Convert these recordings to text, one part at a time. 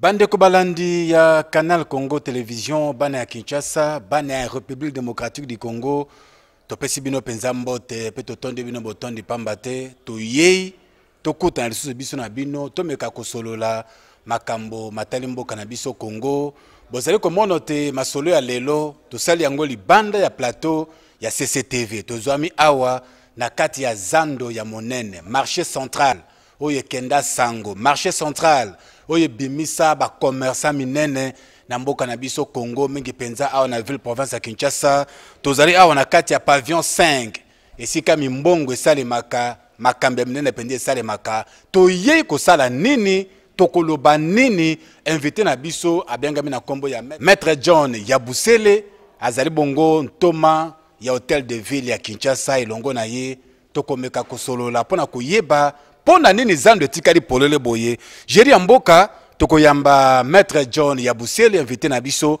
bandeko balandi ya canal congo télévision bana ya kinshasa bana ya république démocratique du congo topesi bino mpenza mbote mpe totondi bino botondi mpamba te toyei tokutana lisusu biso na bino tomeka kosolola makambo matali mboka na biso congo bozali komona te masolo ya lelo tosali yango libanda ya plateau ya cctv tozwami awa na kati ya zando ya monene marché central oyo ekenda sango marché central oyo ebimisa bacommerçant minene na mboka na biso congo mingi mpenza awa na ville province ya kinshasa tozali awa na kati ya pavillon 5 esika mimbongo esalemaka makambo ya minene mpenza esalemaka toyei kosala nini tokoloba nini invité na biso abengami na nkombo ya maître john ya busele azali bongo ntoma ya hotel de ville ya kinshasa elongo na ye tokomeka kosolola mpo na koyeba mpo na nini zando etikali polele boye jeri ya mboka tokoyamba maître john ya busele invité na biso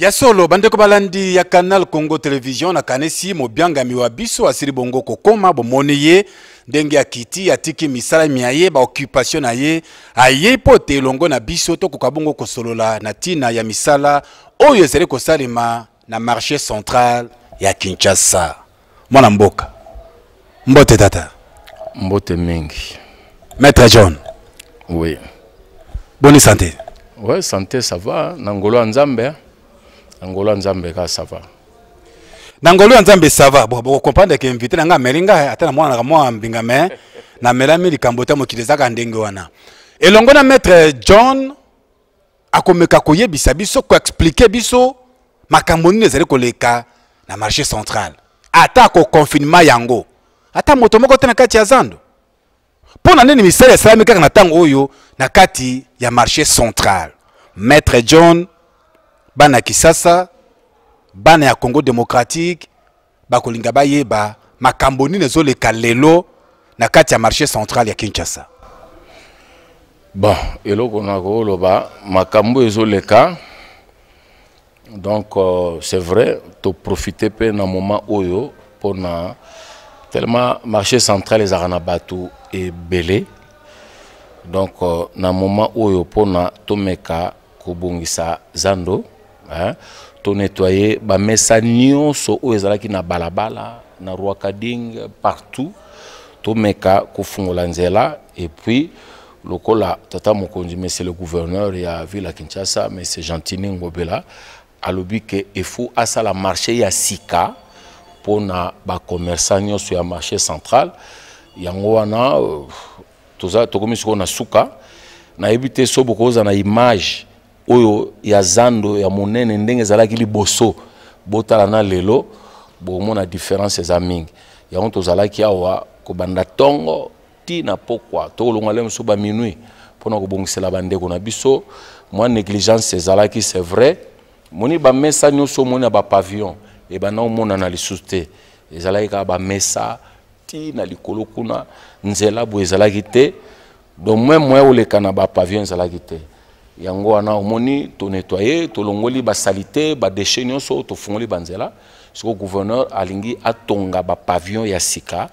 ya solo bandeko balandi ya canal congo television nakanisi mobiangami wa biso asili bongo kokoma bomoni ye ndenge akiti atiki misala mia ye baoccupation na ye ayei mpo te elongo na biso tokoka bongo kosolola na ntina ya misala oyo ezali kosalema na marche central ya Kinshasa. Mwana mboka. Mbote tata. Mbote mingi. Maître John. Oui. Bonne santé. Oui, santé ça va. Nangolo Nzambe. Hein. Nangolo Nzambe ka ça va. Nangolo Nzambe ça va. Bon, vous comprenez que invité na nga melinga ata na mwana na mwa mbinga mais na melami likambo ta mokili ezaka ndenge wana. Elongo na maître John akomeka koyebisa biso koexplike biso makambo nini ezali koleka na marché central ata koconfinement yango ata moto moko te na kati ya zando mpo na nini misala esalami kaka na ntango oyo na kati ya marché central maître john bana kisasa bana ya congo démocratique bakolinga bayeba makambo nini ezoleka lelo na kati ya marché central ya kinshasa bon eloko nakoloba makambo ezoleka donc euh, c'est vrai toprofite mpe na moment oyo mpo na tellement marché central ezalaka na bato ebele donc euh, na moment oyo mpo na tomeka kobongisa zando hein? to nettoyer ba mesa nionso oyo ezalaki na balabala na Rwakading partout to meka kofungola nzela et puis lokola tata mokonzi monsieur le gouverneur ya ville ya Kinshasa monsieur Gentini Ngobela alobi ke efu asala marché ya sika pona ba commerçants nionso ya marché central yango wana euh, toza tokomi sikoyo na suka nayebi te so bokozala na image oyo ya zando ya monene ndenge ezalaki liboso botala na lelo bokomona différence eza mingi yango tozalaki awa kobanda ntongo ti na pokwa tokolonga le mosusu baminui mpo na kobongisela bandeko na biso mwa négligence ezalaki c'est vrai moni bamesa nyonso omoni na bapavillon ebanda omonana lisusu te ezalaki kaka bamesa tii na likolo kuna nzela boye ezalaki te donc mwe mwe oleka na bapavion ezalaki te yango wana omoni tonetoye tolongoli basalite badeshe nyonso oyo tofungoli banzela soko gouverneur alingi atonga bapavion ya sika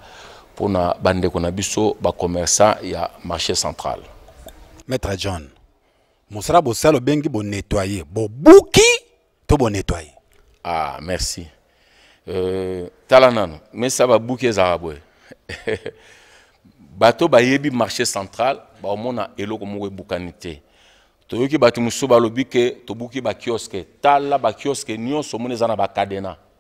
mpo na bandeko na biso bacommerçant ya marché central maître john mosala bosala obengi bonetoye bobuki to bo nettoyer ah merci euh, tala nanu mesa babuki ezalaka boye bato bayebi marché central baomona eloko moko ebukani te toyoki bato mosusu balobi ke tobuki bakioske tala bakioske nyonso omoni eza na bakadena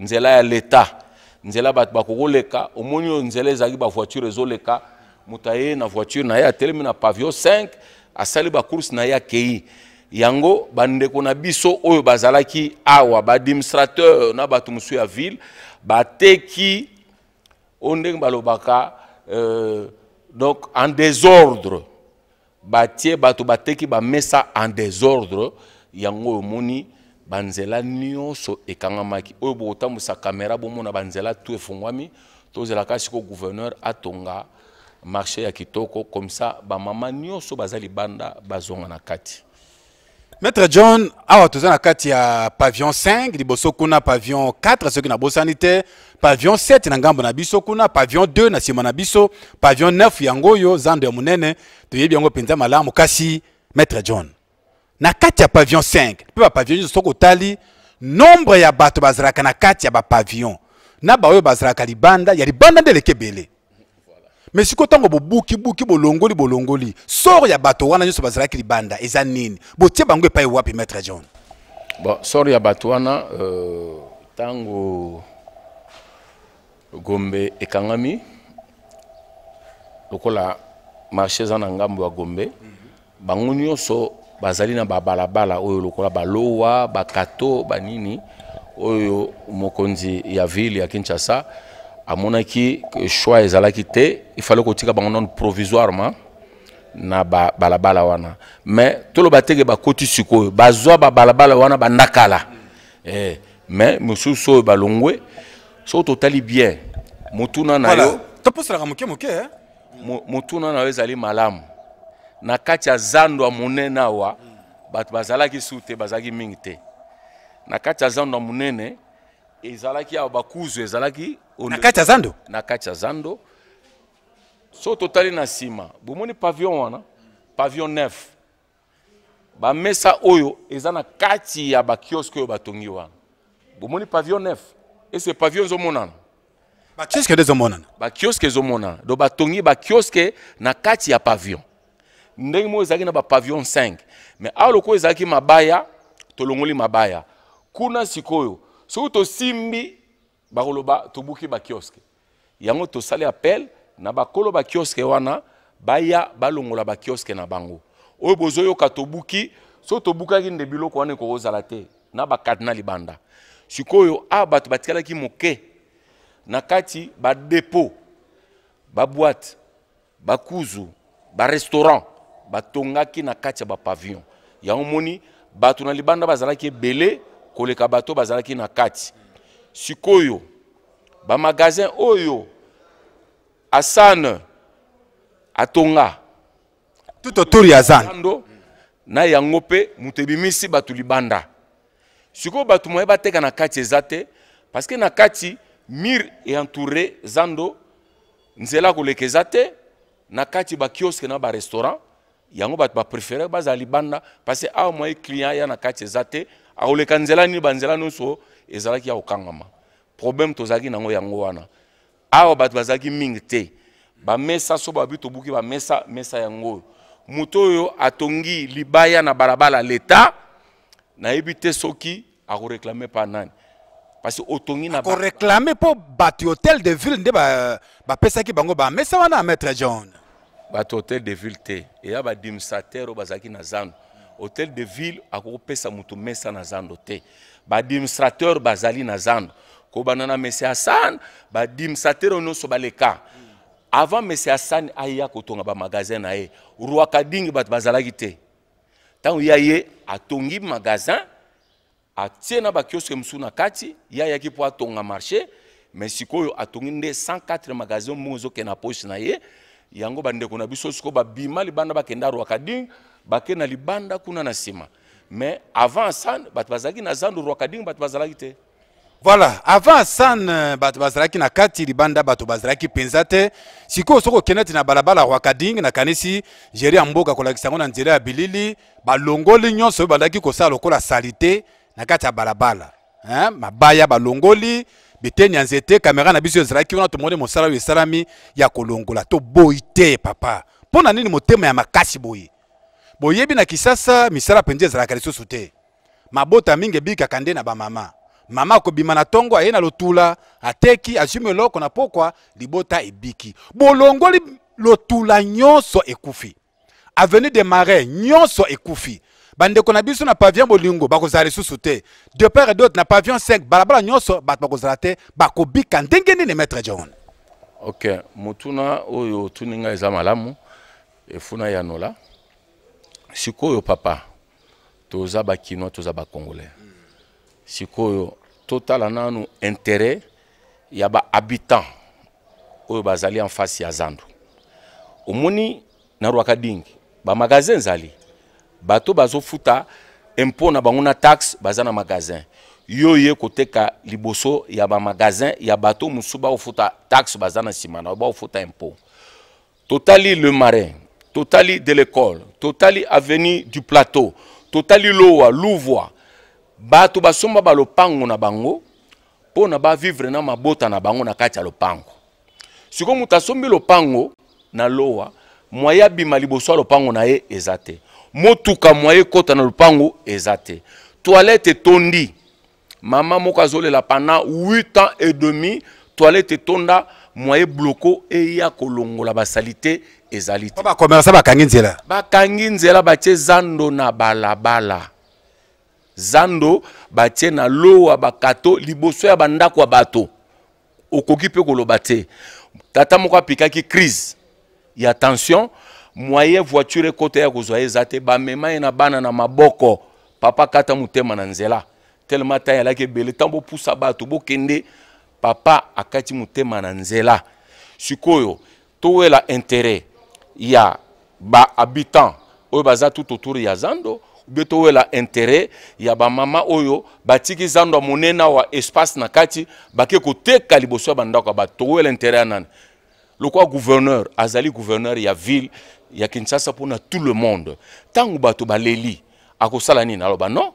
nzela ya leta nzela bato bakoki koleka omoni oyo nzela ezalaki bavoiture ezoleka moto aye na voiture na ye atelemi na pavillon 5 asali bacourse na ye akei yango bandeko na biso oyo bazalaki awa baadministrateur na bato mosusu ya ville bateki oyo ndenge balobaka euh, donc en désordre batie bato bateki bamesa en desordre yango oyo omoni banzela nyonso ekangamaki oyo bokotambwisa kamera bomona banzela tu efungwami tozelaka siko gouverneur atonga marché ya kitoko comme ça bamama nyonso baza libanda bazonga na kati Maître John, awa toza na kati ya pavillon 5, liboso kuna pavillon 4 soki nabosani te, pavillon 7 na ngambo na biso kuna, pavillon 2 na sima na biso, pavillon 9 yango oyo zando ya monene, toyebi yango penza malamu kasi Maître John. Na kati ya pavillon 5, pe ba pavillon soki otali nombre ya bato bazalaka na kati ya ba pavillon na baoyo bazalaka libanda ya libanda nde eleki ebele. mais sikoyo ntango bobukibuki bolongoli bolongoli sor ya bato wana nyonso bazalaki libanda eza nini botie bango epai wapi maître john bon sor ya bato wana ntango euh, gombe ekangami lokola marché eza na ngambo ya gombe bango nyonso bazali na babalabala oyo lokola balowa bakato banini oyo mokonzi ya ville ya kinshasa amonaki choix ezalaki te ifale kotika bango nano provisoirement na babalabala wana mais toloba teke bakoti sikoyo bazwa babalabala wana bandakala eh, mais mosusu oyo balongwe soki totali bien motuna na yo voilà. toposelaka moke moke eh? motuna na yo ezali malamu na kati ya zando ya monene awa bato bazalaki su te bazalaki mingi te na kati ya zando ya monene ezalaki awa bakuzu ezalaki na kati ya zando na kati ya zando so totali na nsima bomoni pavillon wana pavillon 9 bamesa oyo eza na kati ya bakioske oyo batongi wana bomoni pavillon neuf ese pavillon ezomonana bakioske nde ezomonana bakioske ezomonana do batongi bakioske na kati ya pavillon ndenge moko ezalaki na bapavillon 5 mais awa lokola ezalaki mabaya tolongoli mabaya kuna sikoyo soki tosimbi bakoloba tobuki bakioske yango tosali appel na bakolo bakioske wana baya balongola bakioske na bango oyo bozoyoka tobuki so tobukaki nde biloko wana ekokozala te na bakadena libanda sikoyo a bato batikalaki moke na kati badepo baboite bakuzu barestaurant batongaki na kati ya bapavillon yango moni bato na libanda bazalaki ebele koleka bato bazalaki na kati sikoyo bamagasin oyo asane atonga tout autour ya zando na yango mpe moto ebimisi bato libanda sikoyo bato moye bateka na kati eza te parce que na kati mire e entoure zando nzela koleka eza te na kati bakioske na barestaurant yango bato baprefere bazala libanda parce awa mwaye client ya na kati eza te akoleka nzela nini banzela nyonso ezalaki ya kokangama problème tozalaki nango yango wana awa bato bazalaki mingi te bamesa so babi tobuki bamesa mesa yango oyo moto oyo atongi libaya na balabala leta nayebi te soki ako reclamer pa nani parce que otongi na ko reclamer po batu hotel de ville nde ba ba pesaki bango ba mesa wana maître John batu hotel de ville te et ya ba dimsateur bazaki na zando hotel de ville ako pesa mutu mesa na zando te ba administrateur bazali na zando ko banana mesa ya san ba dimsateur nonso baleka avant mesa ya san aya kotonga ba magasin na ye roi kadingi batu bazalaki te ntango ye aye atongi magasin atie na bakioske mosusu na kati ye ayaki mpo atonga marché mais sikoyo atongi nde 104 magasin mbongo ezokende na poche na ye yango bandeko na biso sikoyo babima libanda bakenda rwakading bake na libanda kuna na nsima mais avant ça bato bazalaki na zando rwakading bato bazalaki te voilà avant asan euh, bato bazalaki na kati libanda bato bazalaki mpenza te sikoyo soki okenda ti na balabala rwakading nakanisi jeri ya mboka kolakisa yango na nzela ya bilili balongoli nyonso oyo bandaki kosala lokola salite na kati ya balabala hein? mabaya balongoli biteni ya nzete kamera na biso ezalaki wana tomoni mosala oyo esalami ya kolongola toboyi te papa mpo na nini motema ya makasi boye boyebi na kisasa misala mpenza ezalaka lisusu te Mabota mingi ebikaka nde na bamama. Mama akobima na tongo aye na lotula, ateki, azwi mwa eloko na pokwa, libota ebiki. Bolongoli lotula nyonso ekufi. Avenue des Marais nyonso ekufi. Bandeko na biso na pavillon Bolingo bakozala lisusu te. De part et d'autre na pavillon 5 balabala nyonso bato bakozala te, bakobika ndenge nini Maître John? Ok, motuna oyo otuni ngai eza malamu, efuna yanola. Sikoyo papa, toza bakinois toza bacongolais sikoyo totala nanu intérêt ya bahabitant oyo bazali en face ya zando omoni na rwakadingi bamagasin ezali bato bazofuta impôt na bango na taxe baza na magasin yo oye koteka liboso ya bamagasin ya bato mosusu baofuta taxe baza na nsima na yo baofuta impôt totali le marin totali de l'école totali avenue du plateau totali lowa luvua bato basomba balopango na bango mpo na bavivre na mabota na bango na kati ya lopango sikoyo moto asombi lopango na lowa mwaye abima liboso ya lopango na ye eza te motuka mwaye ekɔta na lopango eza te toilette etondi Maman moko azolela pendant 8 ans et demi, toilette etonda, moyen bloco eya kolongola ba salite ezali te. Ba commerçants bakangi nzela. Bakangi nzela batie zando na balabala. Zando batie na lowa bakato liboso ya bandako ya bato. okoki mpe koloba te tata moko apikaki crise ya tension moye voiture ekota ya kozwa ye eza te bamema ye na bana na maboko papa kata motema na nzela telema ntango alaki ebele ntango bopusa bato bokende papa akati motema na nzela sikoyo towela intérêt ya ba habitants oyo baza tout autour ya zando ube towela intérêt ya bamama oyo batiki zando ya monene awa espace na kati bake koteka liboso ya bandako ya bato towela intérêt ya nani lokola gouverneur azali gouverneur ya ville ya kinshasa mpona tout le monde ntango bato baleli akosala nini aloba non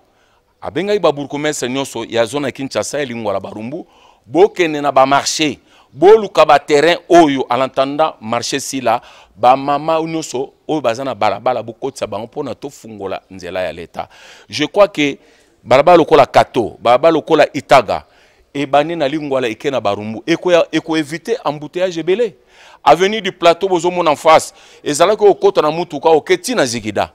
abengaki babourgmestre nyonso ya zone ya kinshasa ya lingwala barumbu bokende na bamarché boluka baterrain oyo alantanda marché sila bamama nyonso oyo baza na balabala bokotisa bango mpona tofungola nzela ya leta je crois ke balabala lokola kato balabala lokola itaga ebandi na lingwala eke na barumbu ekoevite embouteillage ebele avenue du plateau bozomona en face ezalaki okota na mutuka oke ntina zigida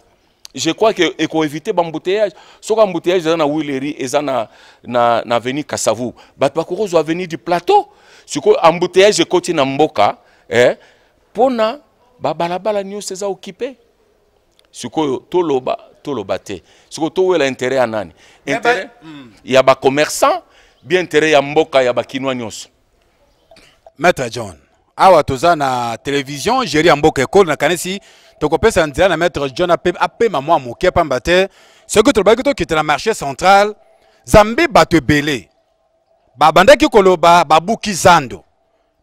je crois que eko éviter bambouteillage soki embouteillage eza na wileri eza na, na, na avenue kasavu bato bakoki kozwa avenue du plateau sikoyo embouteillage ekoti na mboka eh, mpo na babalabala nyonso eza okipe sikoyo toloba toloba te sikoyo towela intérêt ya nani intérêt hmm. ya bacommerçant bien intérêt ya mboka ya bakinois nyonso Maître John, awa toza na télévision géri ya mboka ekolo nakanisi tokopesa nzela na maître John apema mwa moke pamba te soki tolobaki tokita na marché central zambi bato ebele babandaki koloba babuki zando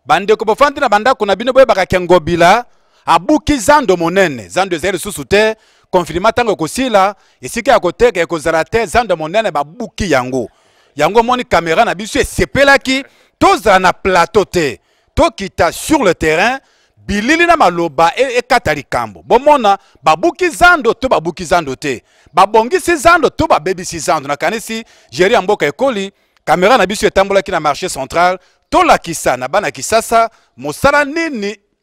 bandeko bofandi na bandako na bino boyebaka ke ngobila abuki zando monene zando ezali lisusu te konfirima ntango ekosila esika ya koteka ekozala te zando monene babuki yango yango omoni kamera na biso esepelaki tozala na plateau te tokita sur le terrain bilili na maloba e, ekata likambo bomona babuki zando to babuki zando te babongisi zando to babebisi zando nakanisi jeri ya mboka ekoli kamera na biso etambolaki na marché central tolakisa na bana kisasa mosala nini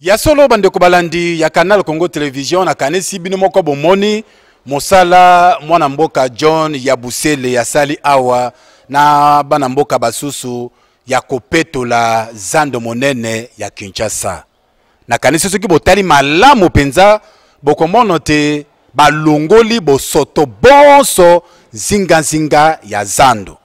Ya solo bandeko balandi ya Canal Congo Television, nakanisi bino moko bomoni mosala mwana mboka John ya Busele asali awa na bana mboka basusu ya kopetola zando monene ya Kinshasa. Nakanisi soki botali malamu mpenza bokomono te balongoli bosoto bonso zingazinga ya zando.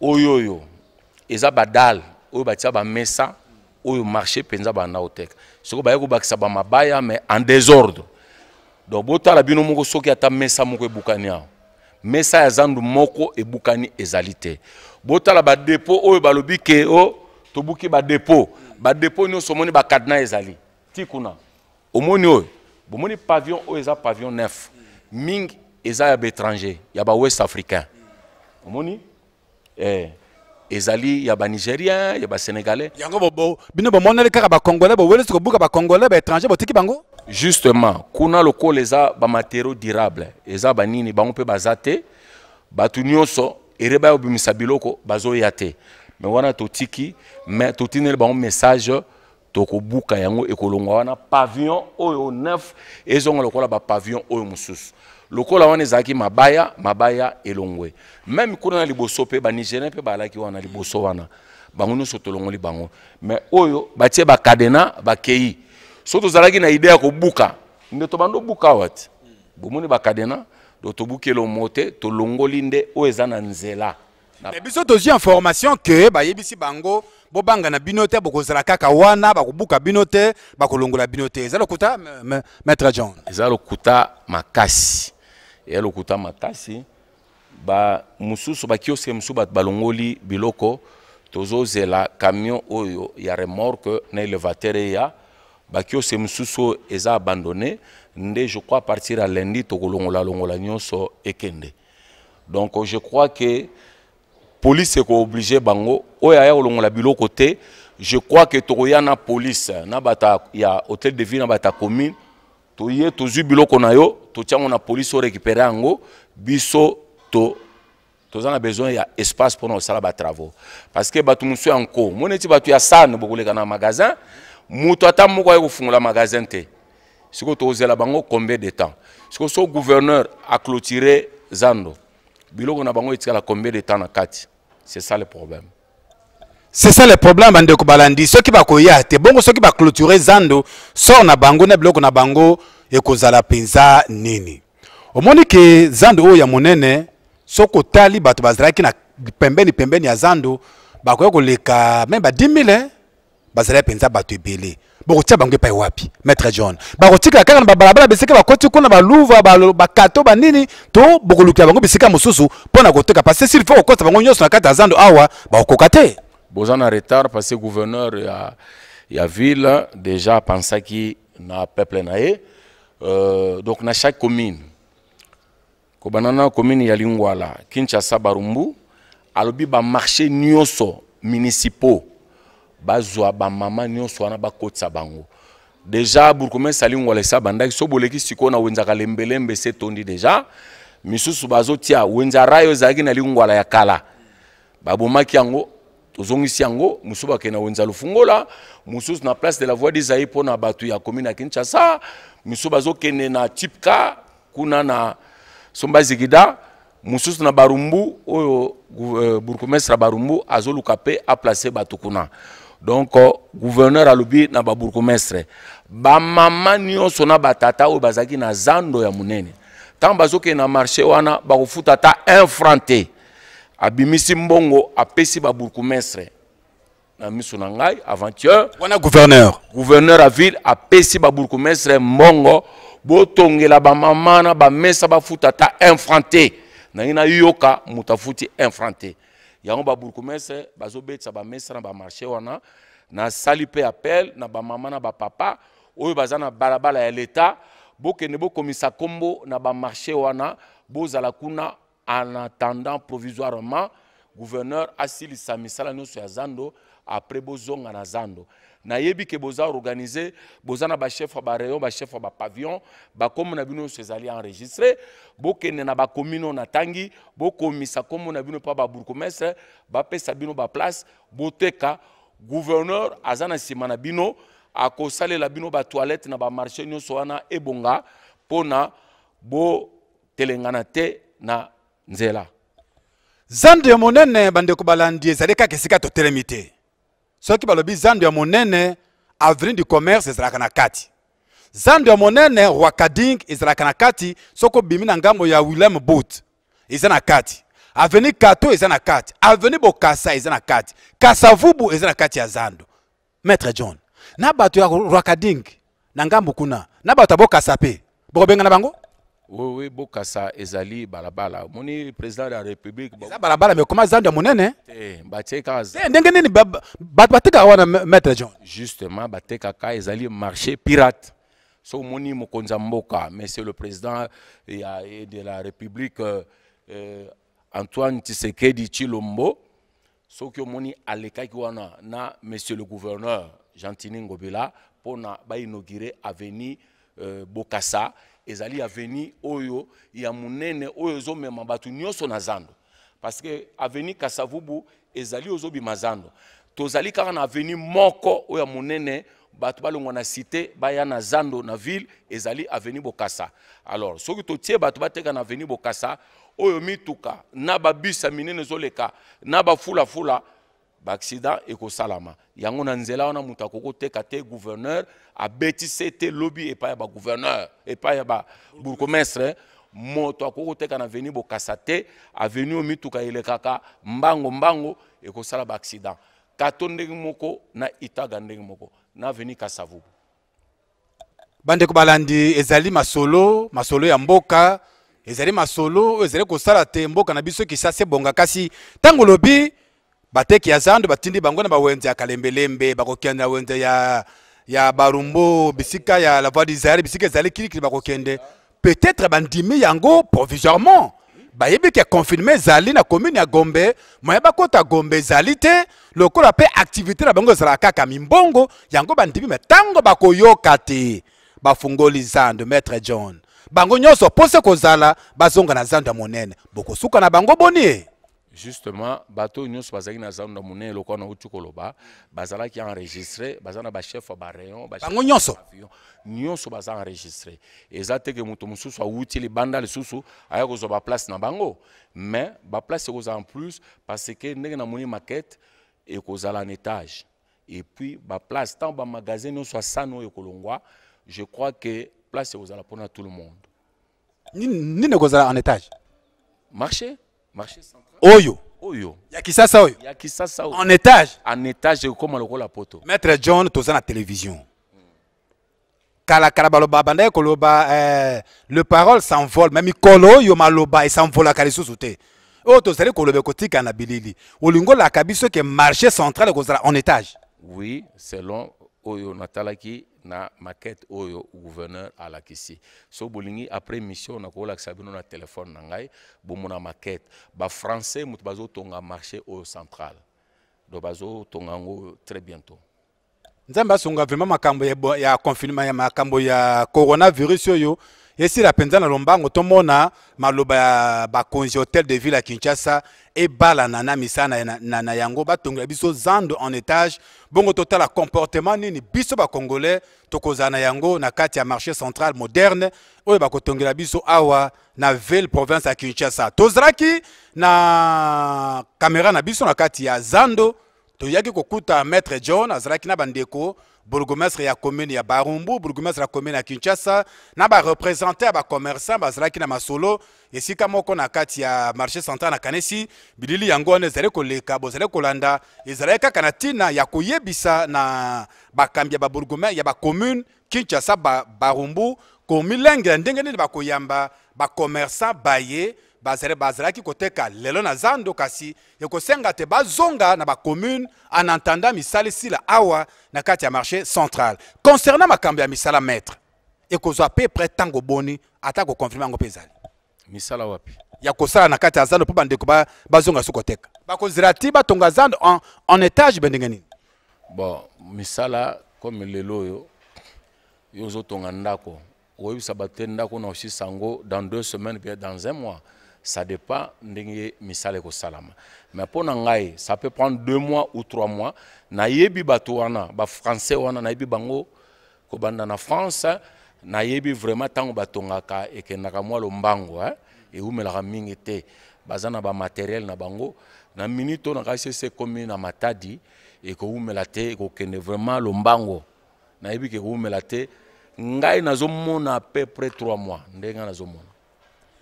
oyo oyo eza badale oyo batia bamesa oyo marché mpenza banda koteka soko baye kobakisa bamabaya mais en désordre donc botala bino moko soki ata mesa moko ebukani awa mesa ya zandu moko ebukani ezali te botala badepo oyo balobi ke o oh, tobuki badepo badepo nyonso omoni bacadena ezali ti kuna omoni oyo bomoni pavillon oyo eza pavillon neuf mingi eza ya baétranger ya ba ouest africain omoni eh. ezali ya banigérien ya basénégalais yango bino bomoneli kaka bacongolais bowelisi kobuka bacongolais baétranger botiki bango justement kuna lokola eza bamateriau durable eza banini bango mpe baza te bato nyonso ereba ya kobimisa biloko bazoya te me wana totiki me totineli bango message tokobuka yango ekolongwa wana pavillon oyo neuf ezonga lokola bapavillon oyo mosusu lokola wana ezalaki mabaya mabaya elongwe meme kuna na liboso mpe banigérien mpe baalaki wana liboso wana bango nyonso tolongoli bango mais oyo batie bakadena bakei so tozalaki na idee ya kobuka nde tobanda obuka awa te bomoni bakadena do tobuki elomo te tolongoli nde oyo eza na nzela Mais biso tozwi information que bayebisi bango bobanga na bino te bokozala kaka wana bakobuka bino te bakolongola bino te eza lokuta maître john eza lokuta makasi eza lokuta makasi bamosusu bakioske mosusu bato balongoli biloko tozozela camion oyo ya remorque na elevateur eya bakioske mosusu oyo eza abandonne nde je crois partir ya lundi tokolongola longola nyonso ekende donc je crois que police ekooblige bango oyo aya kolongola biloko te je crois que tokoya na police na bata ya hôtel de ville na bata commune toye tozwi biloko na yo totya yango na police orécupere yango biso to toza na besoin ya espace mpona kosala batravaux parce que bato mosusu ya nko moni eti bato ya sane bokoleka na magasin moto ata moko aye kofungola magasin te sikoyo tokozela bango combien de temps sikoyo so gouverneur aclotire zando biloko na bango etikala combien de temps na kati c'est ça le problème c'est ça le problème bandeko balandi soki bakoya te bongo soki baclotire zando sor na bango na biloko na bango ekozala mpenza nini omoni ke zando oyo ya monene soki otali bato bazalaki na pembeni pembeni ya zando bakoya koleka meme ba 10 000 bazali mpenza bato ebele bokotia bango epai wapi maître john bakotikala kaka na babalabala bisika bakoti kuna baluva bakato banini to bokolukela bango bisika mosusu mpo na koteka parce sili fo kokosa bango nyonso na kati ya zando awa bakokoka te boza na retard parce gouverneur ya, ya ville déjà apansaki na peuple na ye euh, donc na chaque commune kobanda na komini ya lingwala kinshasa barumbu alobi bamarché nyonso municipaux bazwa bamama nyonso wana bakotisa bango deja bourgmestre ya lingwala esi abandaki so boleki sikoyo na wenzaka lembelembe esi etondi deja misusu bazotia wenza rayo ezalaki na lingwala ya kala babomaki yango tozongisi yango mosusu bakende na wenza lofungola mosusu na place de la voie des aïe mpo na bato ya komine ya kinshasa mosusu bazokende na tipka kuna na somba zigida mosusu na barumbu oyo euh, bourgmestre ya barumbu azoluka mpe aplace bato kuna donc euh, gouverneur alobi na babourgmestre bamama nyonso na batata oyo bazalaki na zando ya monene ntango bazokende na marché wana bakofuta ata un franc te abimisi mbongo apesi babourgmestre na miso na ngai aventure wana gouverneur gouverneur ya ville apesi babourgmestre mbongo botongela bamama na bamesa bafuta ata un franc te nangi nayoka moto afuti un franc te yango babourgmestre bazobetisa bamesa na bamarché wana nasali mpe appel na bamama na bapapa oyo baza na balabala ya leta bokende bokomisa nkombo na bamarché wana bozala kuna En attendant provisoirement gouverneur asilisa misala nyonso ya zando après bozonga na zando nayebi ke boza organise boza na bachef ya barayon bachef ya bapavillon bakombo na bino nyonso ezali enregistre bokende na bakomino natangi bokomisa kombo na bino mpo babourgmestre bapesa bino baplace boteka gouverneur aza na nsima na bino akosalela bino batoilette na bamarché nyonso wana ebonga mpo na bo telengana te na nzela zando ya monene bandeko balandi ezali kaka esika totelemi te soki balobi zando ya monene avenue du commerce ezalaka na kati zando ya monene wakading ezalaka na kati soki obimi na ngambo ya william boot eza na kati avenue kato eza na kati avenue bokasa eza na kati kasavubu eza na kati ya zando maître john na bato ya rwakading na ngambo kuna na bato ya bokasa mpe bokobengana bango wewe bokasa ezali balabala omoni président ya république eza balabala mais koma zando ya monene te batie kaka te ndenge nini bato batekaka wana maître john justement batekaka ezali marché pirate so omoni mokonzi ya mboka monsieur le président ya de la république euh, antoine tshisekedi tshilombo soki omoni alekaki wana na monsieur le gouverneur gentini ngobila mpo na bainaugure avenue euh, bokasa ezali avenue oyo ya monene oyo ezomema bato nyonso na zando parce que avenue kasavubu ezali ozobima zando tozali kaka na avenue moko oyo ya monene bato balongwa na cité baya na zando na ville ezali avenue bokasa alors soki totie bato bateka na avenue bokasa oyo mituka na babisa minene ezoleka na bafulafula baaccident ekosalama yango na nzela wana moto akoki koteka te gouverneur abeti se te lobi epai ya bagouverneur epai ya babourgmestre moto akoki koteka na avenue bokasa te avenue oyo mituka elekaka mbango mbango ekosala baaccident Kato ndenge moko na Itaga ndenge moko na avenue Kasavubu. Bandeko balandi, ezali masolo masolo ya mboka, ezali masolo oyo ezali kosala te mboka na biso Kisasa ebonga, kasi ntango olobi bateki ya zando batindi bango na bawenze ya kalembelembe bakokende na wenze ya, ya barumbo bisika ya la voie d'israel bisika ezali kilikili bakokende peut-être bandimi yango provisoirement bayebi ke confinement ezali na commune ya gombe moye bakota gombe ezali te lokola mpe activité na bango ezalaka kaka mimbongo yango bandimi me ntango bakoyoka te bafungoli zando maître john bango nyonso mposa ekozala bazonga na zando ya monene bokosuka na bango boni justement bato oyo nyonso bazalaki na zando na monene lokola nauti koloba bazalaki enregistre baza na bachef ya barayon bango nyonso nyonso baza enregistre eza te ke moto mosusu awuti libanda lisusu aya kozwa baplace na bango mais baplace ekozala en plus parce que ndenge namoni maquette ekozala na étage et puis baplace ntango bamagasin nyonso ya sani oyo ekolongwa je crois que place ekozala mpona tout le monde nini ekozala en étage marché marché central oyo oyo ya kisasa oyo ya kisasa oyo en étage en étage ekokoma lokola poto maître john toza na télévision kalakala baloba bandaki koloba eh, le parole s'envole me mikolo oyo maloba esanvolaka lisusu te oyo tozali koloba ekotika na bilili olingi olaka biso ke marché central ekozala en étage oui selon oyo natalaki na maquette oyo gouverneur alakisi so bolingi après mission na kolakisa bino na telefone na ngai bomona maquette bafrançais moto bazotonga marché oyo central donc bazotonga yango très bientôt nzambe asunga vraiment makambo ya, ya confinement ya makambo ya coronavirus oyo esila mpenza na lombango tomona maloba ya bakonzi hotel de ville ya kinshasa ebalana na misala na, na, na, na yango batongela biso zando en étage bongo totala comportement nini biso bacongolais tokozala na yango na kati ya marché central moderne oyo bakotongela biso awa na ville province ya kinshasa tozalaki na kamera na biso na kati ya zando toyaki kokuta maître john azalaki na bandeko bourgmestre ya commune ya barumbu bourgmestre ya commune ya kinshasa na barepresente ya bacommerçant bazalaki na masolo esika moko na kati ya marché central nakanisi bilili yango wana ezali koleka bozali kolanda ezalaki kaka na ntina ya koyebisa na bakambi ya babourgme ya bacommune kinshasa ba, barumbu komilengela ndenge nini bakoyamba bacommerçant baye bazali bazalaki koteka lelo na zando kasi ekosenga te bazonga na bacommune en entendant misali sila awa na kati ya marché central concernant makambo ya misala maître ekozwa pe près ntango boni ata koconfirme yango mpe ezali misala wapi ya kosala na kati ya zando mpo bandeko bazonga ba su koteka bakozela ti batonga zando en, en étage be ndenge nini bon misala comme lelo oyo yo ozotonga ndako koyebisa bato te ndako na osisa yango dans deux semaines bien dans un mois ça dépend ndenge misala ekosalama mais mpo na ngai ça peut prendre deux mois ou trois mois nayebi bato wana bafrançais wana nayebi bango kobanda na france nayebi vraiment ntango batongaka ekendaka mwa lombango eh? eumelaka mingi te baza na bamateriele na bango na minute oyo na kasi ese ekomi na matadi ekowumela te ekokende vraiment lombango nayebi ke koumela te ngai nazomona peu près 3 mois nde ngai nazomona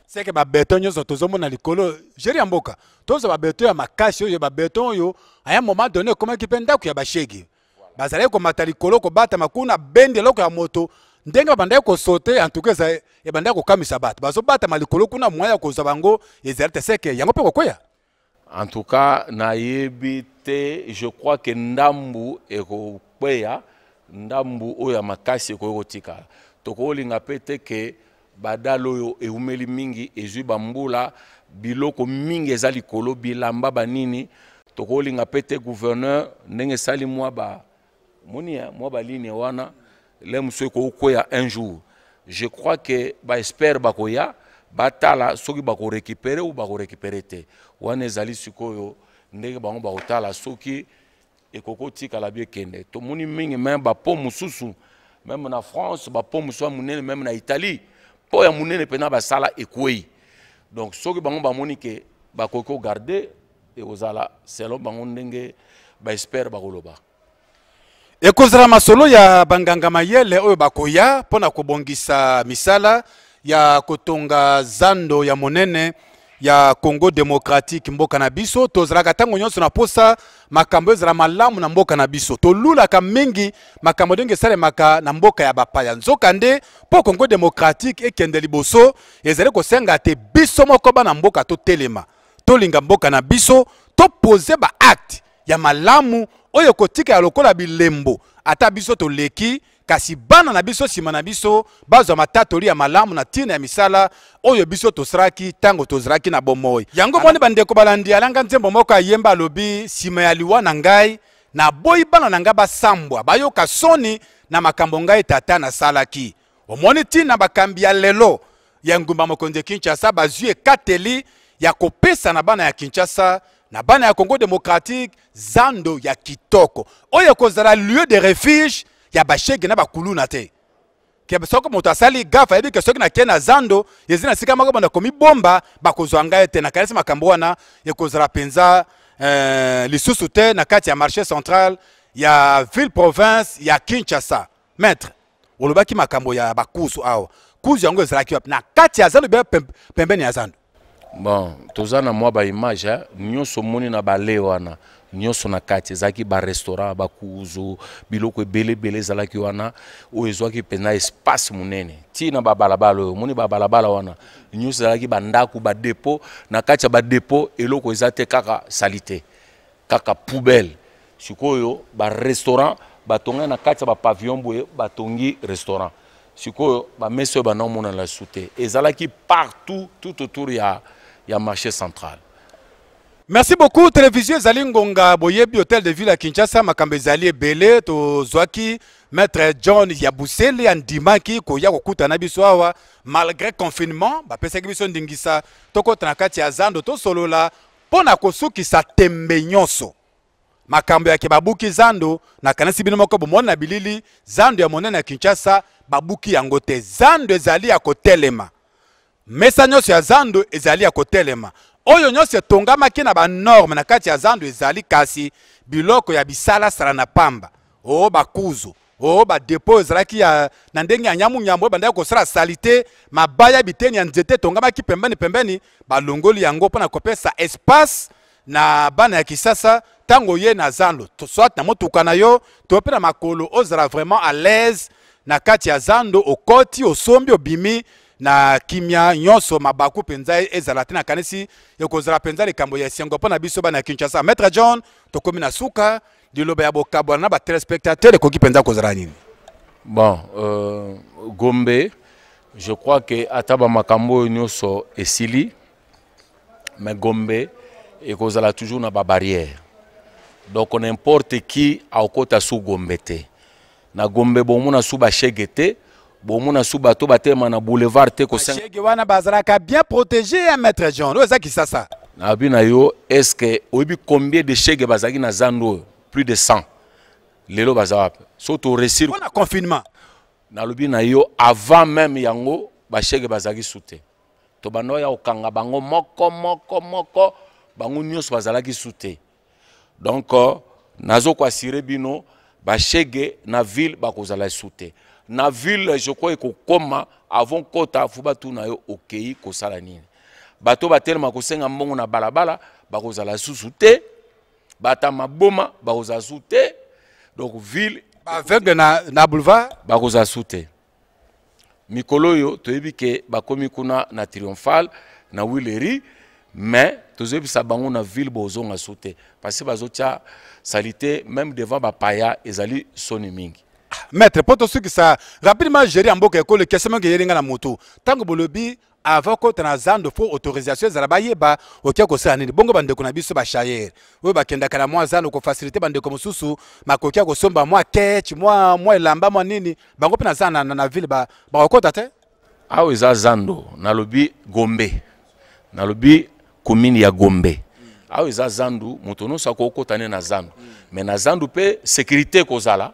seke babeton nyonso tozomona likolo jeri ya mboka tozwa babeton ya makasi oyo babeton oyo aya moment donné ekomaki mpe ndako ya bashege bazalaki komata likolo kobatama kuna bendi eloko ya moto ndenge babandaki kosote antuka eza ebandaki kokamisa bato bazobatama likolo kuna moyen ya kozwa bango ezali te seke yango mpe kokweya En tout cas, nayebi te, je crois que ndambu ekokweya, ndambu oyo ya makasi ekoki kotikala. Tokolinga pe te ke badal oyo eumeli mingi ezwi bambula biloko mingi eza likolo bilamba banini tokolinga pe te gouverneur ndenge esali mwa ba moni mwa baligne wana le mosusu ekokweya un jour je crois que baexpert bakoya batala soki bakorekipere ou bakorekipere te wana ezali sikoyo ndenge bango bakotala soki ekoki otikala bi ekende tomoni mingi meme bapo mosusu meme na france bapo mosusu ya monene meme na italie mpo ya monene mpena basala ekwei donc soki bango bamoni ke bakoki kogarde ekozala selon bango ndenge baespere bakoloba ekozala masolo ya banganga mayele oyo bakoya mpo na kobongisa misala ya kotonga zando ya monene ya congo demokratike mboka na biso tozalaka ntango nyonso na mposa makambo ezala malamu na mboka na biso tolulaka mingi makambo ndenge esalemaka na mboka ya bapaya nzokande mpo congo demokratike ekende liboso ezali kosenga te biso moko bana mboka totelema tolinga mboka na biso topose baacte ya malamu oyo kotika ya lokola bilembo ata biso toleki kasi bana na biso nsima na biso bazwa matatoli ya malamu na ntina ya misala oyo biso tosalaki ntango tozalaki na bomoi yango moni bandeko balandi alanga nzembo moko ayemba alobi nsima ya liwa na ngai naboyi bana na ngai basambwa bayoka soni na makambo ngai tata nasalaki omoni ntina bakambi ya lelo ya engumba mokonzi ya kinshasa bazwi ekateli ya kopesa na bana ya kinshasa na bana ya congo démocratique zando ya kitoko oyo ekozala lieu de refuge ya bashege na bakuluna te soki moto asali gafe ayebi ke soki nakei na zando ezi na esika moko banda komibomba bakozwa ngai te nakanisi makambo wana ekozala mpenza eh, lisusu te na kati ya marché central ya ville province ya kinshasa Maître, olobaki makambo ya bakuzu awa. Kuzu yango ezalaki wapi? Na kati ya zando bia pembeni ya zando. Bon, toza na mwa ba image hein? nyonso moni na bale wana nyonso na kati ezalaki barestaurant bakuzu biloko ebele ebele ezalaki wana oyo ezwaki mpenza espace monene tii na babalabala oyo omoni babalabala wana nyonso ezalaki bandako badepo na kati ya badepo eloko eza te kaka salite kaka poubelle sikoyo barestaurant batongai na kati ya bapavillon boye batongi restaurant sikoyo bamesa oyo banda omona na lisu te ezalaki partout tout autour ya, ya marché central merci beaucoup télévision ezali ngonga boyebi hôtel de ville ya kinshasa makambo ezali ebele tozwaki maître john ya busele andimaki koya kokuta na biso awa malgré confinement bapesaki biso ndingisa tokota na kati ya zando tosolola Mpo na kosukisa tembe nyonso makambo yake babuki zando nakanisi bino moko bomoni na bilili zando ya monene ya kinshasa babuki yango te zando ezali ya kotelema mesa nyonso ya zando ezali ya kotelema oyo nyonso etongamaki na banorme na kati ya zando ezali kasi biloko ya bisalasala na pamba o oh, bakuzu o badepo ezalaki ya na ndenge ya nyamunyambo oyo bandaki kosala salite mabaya biteni ya nzete etongamaki pembeni pembeni balongoli yango mpo na kopesa espace na bana ya kisasa ntango oye na zando soit na motuka na yo to mpe na makolo ozala vraiment à l'aise na kati ya zando okoti osombi obimi na kimia nyonso mabaku mpenza ezala te nakanisi ekozala mpenza likambo ya esengo mpo na biso bana ya kinshasa maître john tokomi na suka liloba ya bokabwana na batelespectateur ekoki mpenza kozala nini bon euh, gombe je crois ke ata bamakambo oyo nyonso esili mais gombe ekozala toujours na babarrière donc n'importe qui akokota su gombe te na gombe bomona su bashege te bomona su bato batelema na boulevard te kosenge wana bazalaka bien protégé ya maître jean oyo eza kisasa nabi na yo estce oyebi combien de shege bazalaki na zando oyo plus de 100 lelo baza wapi so toresir mpona confinement nalobi na yo avant même yango bashege bazalaki su te tobanda oya kokanga bango moko moko moko bango nyonso bazalaki su te donc euh, nazo ko assurer bino ba shege na ville bakozala esu te na ville je crois ekokoma avant kota fo batuna yo okei kosala nini bato batelema kosenga mbongo na balabala bakozala susu te bata maboma bakozala su te donc ville baveugle na, na boulevard bakozala su te mikolo oyo toyebi ke bakomi kuna na triomphal na willery mais tozoyebisa bango na ville bozonga su te parce que bazotya salite même devant bapaya ezali soni mingi ah, maître mpo tosukisa rapidement géri ya mboka ekolo ekesemaki eyeli ngai na motu ntango bolobi avant kota na zando fo autorisation ezala bayeba okia kosala nini bongo bandeko na biso bashayer oyo bakendaka na mwa zando kofasilite bandeko mosusu makoki ya kosomba mwa kech mwa mwa elamba mwa nini bango mpe na zando na, na ville bakokota te awa eza zando nalobi gombe nalobi komini ya gombe awa eza zandu moto nyonso akokota ne na zandu me na zandu mpe sécurité ekozala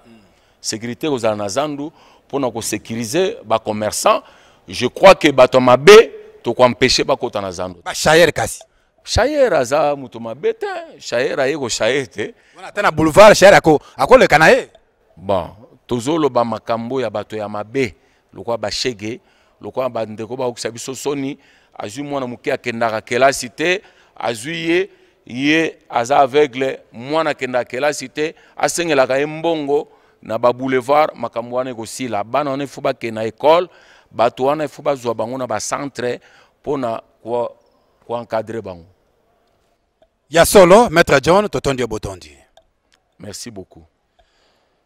Sécurité kozala na zandu pona ko sécuriser ba commerçants. Je crois que bato mabe to ko empêcher ba kota na zandu. Ba chayer kasi. Chayer aza moto mabe te. Chayer aye ko chayer te. Wana ata na boulevard chayer ako ako le kanae. Bon, tozolo ba makambo ya bato ya mabe. lokola bashege lokola bandeko baokisa biso soni azwi mwana moke akendaka kelasi te azwi ye ye aza aveugle mwana akendaka kelasi te asengelaka ye mbongo na baboulevard makambo wana ekosila bana wana efo bakende na ekole bato wana efo bazwa bango na bacentre mpo na koencadre ko bango ya solo maître john totondi yo botondi merci beaucoup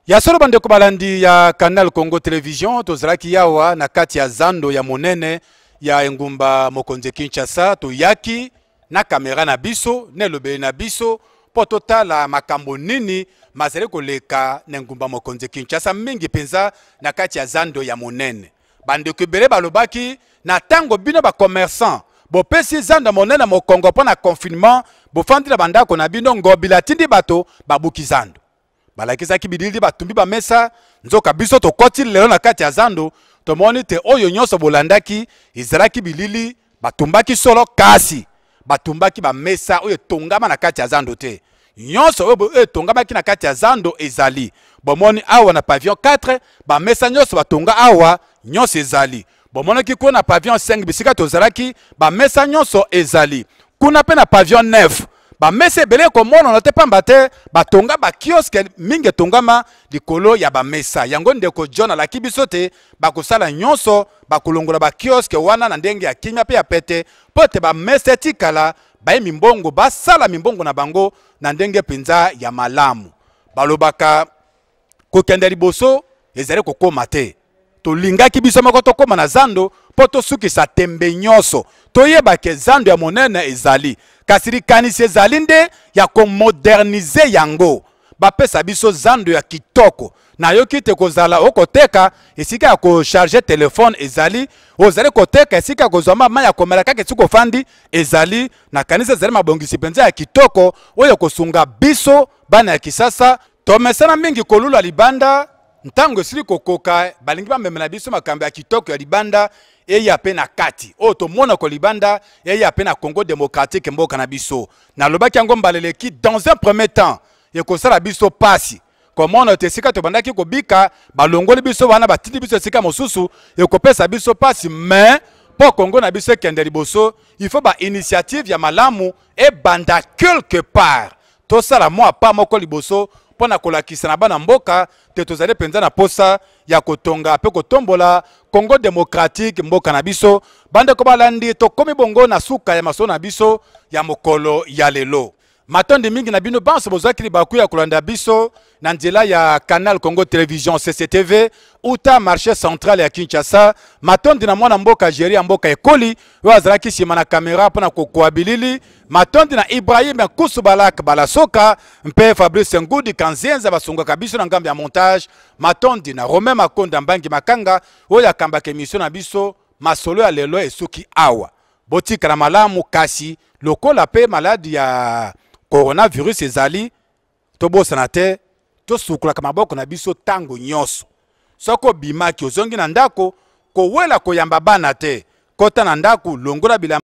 ya solo bandeko balandi ya canal congo television tozalaki yawa na kati ya zando ya monene ya engumba mokonzi kinshasa toyaki na kamera na biso na elobeli na biso mpo totala makambo nini mazali koleka na engumba mokonzi kinshasa mingi mpenza na kati ya zando ya monene bandeko ebele balobaki na ntango bino bacommerçant bopesi zando monene mokongo mpo na confinement bofandi na bandako na bino ngobila atindi bato babuki zando balakisaki bilili batumbi bamesa nzoka biso tokoti lelo na kati ya zando tomoni te oyo nyonso bolandaki ezalaki bilili batumbaki solo kasi batumbaki bamesa oyo etongama na kati ya zando te nyonso oyo oyo etongamaki na kati ya zando ezali bomoni awa na pavillon 4 bamesa nyonso batonga awa nyonso ezali bomonaki kuna na pavillon 5 bisika tozalaki bamesa nyonso ezali kuna mpe na pavillon 9 bamesa ebele ekomonana te mpamba te batonga bakioske mingi etongama likolo ya bamesa yango ndeko john alaki biso te bakosala nyonso bakolongola bakioske wana na ndenge ya kimia mpe ya pete mpo ete bamesa etikala baye mimbongo basala mimbongo na bango na ndenge mpenza ya malamu balobaka kokende liboso ezali kokoma te tolingaki biso moko tokóma na zando mpo tosukisa tembe nyonso toyeba ke zando ya monene ezali kasi likanisi ezali nde ya komodernize yango bapesa biso zando ya kitoko nayoki ete kozala okoteka esika ya kocharge telefone ezali ozali koteka esika ya kozwa mwa mai ya komela kaka esika ofandi ezali nakanisi ezali mabongisi mpenza ya kitoko oyo kosunga biso bana ya kisasa tomesana mingi kolula libanda ntango esili kokoka balingi bamemela biso makambo ya kitoko ya libanda eya mpe na kati oyo tomonako libanda eya mpe na congo demokratike mboka na biso nalobaki yango mbala eleki dans un premier temps ekosala biso pasi komona ete esika tobandaki kobika balongoli biso wana batindi biso esika mosusu ekopesa biso pasi mais mpo kongo na biso ekende liboso il faut bainitiative ya malamu ebanda quelque part tosala mwa pa moko liboso mpo na kolakisa na bana mboka te tozali mpenza na mposa ya kotonga mpe kotombola Congo demokratike mboka na biso. Bandeko balandi, tokomi bongo na suka ya masolo na biso ya mokolo ya lelo. Matondi mingi na bino banso bozwaki libaku ya kolanda biso na nzela ya Canal Congo Television CCTV uta marché central ya Kinshasa. Matondi na mwana mboka Jeri ya mboka ekoli oyo azalaki nsima na kamera mpo na kokoa bilili. Matondi na Ibrahim Kusubalak Balasoka mpe Fabrice Ngudi Kanzenza basungaka biso na ngambo ya montage. matondi na romain makonda mbangi makanga oyo akambaka emisio na biso masolo ya lelo esuki awa botikala malamu kasi lokola mpe maladi ya coronavirus ezali tobosana te tosukolaka maboko na biso ntango nyonso soki obimaki ozongi na ndako kowela koyamba bana te kota na ndako longola bilamba